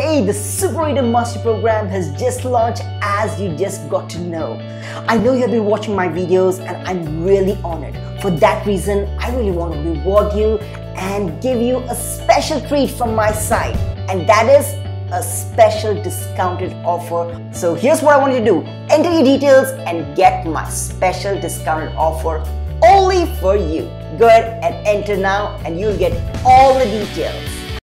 Hey, the Super Reader Master Program has just launched as you just got to know. I know you have been watching my videos and I'm really honored. For that reason, I really want to reward you and give you a special treat from my side. And that is a special discounted offer. So here's what I want you to do. Enter your details and get my special discounted offer only for you. Go ahead and enter now and you'll get all the details.